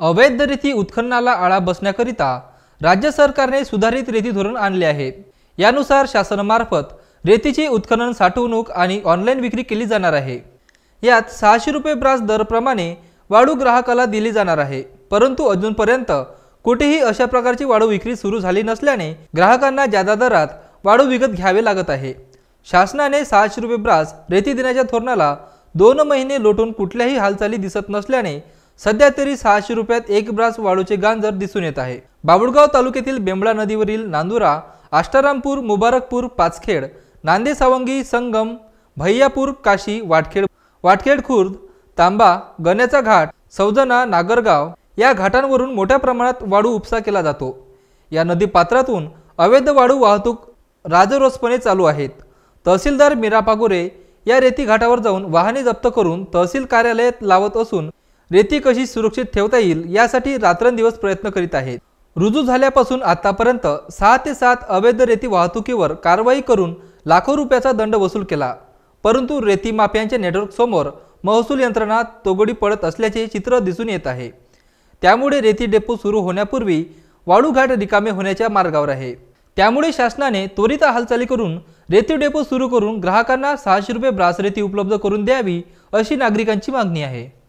अवैध रेती उत्खननाला आळा बसण्याकरिता राज्य सरकारने सुधारित रेती धोरण आणले आहे. यानुसार शासनामार्फत रेतीची उत्खनन साठवणूक आणि ऑनलाईन विक्री केली जाणार आहे. यात सहाशे रुपये ब्रास दरप्रमाणे वाळू ग्राहकाला दिली जाणार आहे. परंतु अजूनपर्यंत कुठेही अशा प्रकारची वाळू विक्री सुरू झाली नसल्याने ग्राहकांना जादा दरात वाळू विकत घ्यावे लागत आहे. शासनाने सहाशे रुपये ब्रास रेती देण्याच्या धोरणाला दोन महिने लोटून कुठल्याही हालचाली दिसत नसल्याने सध्या तरी सहाशे रुपयात एक ब्रास वाळूचे गांजर दिसून येत आहे. बाबुळगाव तालुक्यातील बेंबळा नदीवरील नांदुरा आष्टारामपूर मुबारकपूर पाचखेड नांदे सावंगी संगम भैयापूर काशी वाटखेड वाटखेड खुर्द तांबा गण्याचा घाट सौजना नागरगाव या घाटांवरून मोठ्या प्रमाणात वाळू उपसा केला जातो. या नदी पात्रातून अवैध वाळू वाहतूक राजरोसपणे चालू आहेत. तहसीलदार मीरा पागुरे या रेती घाटावर जाऊन वाहने जप्त करून तहसील कार्यालयात लावत असून रेती कशी सुरक्षित ठेवता येईल यासाठी रात्रंदिवस प्रयत्न करीत आहेत. रुजू झाल्यापासून आतापर्यंत सहा ते सात अवैध रेती वाहतुकीवर कारवाई करून लाखो रुपयाचा दंड वसूल केला. परंतु रेती माफियांच्या नेटवर्क समोर महसूल यंत्रणा तोगडी पडत असल्याचे चित्र दिसून येत आहे. त्यामुळे रेती डेपो सुरू होण्यापूर्वी वाळूघाट रिकामे होण्याच्या मार्गावर आहे. त्यामुळे शासनाने त्वरित हालचाली करून रेती डेपो सुरू करून ग्राहकांना सहाशे रुपये ब्रास रेती उपलब्ध करून द्यावी अशी नागरिकांची मागणी आहे.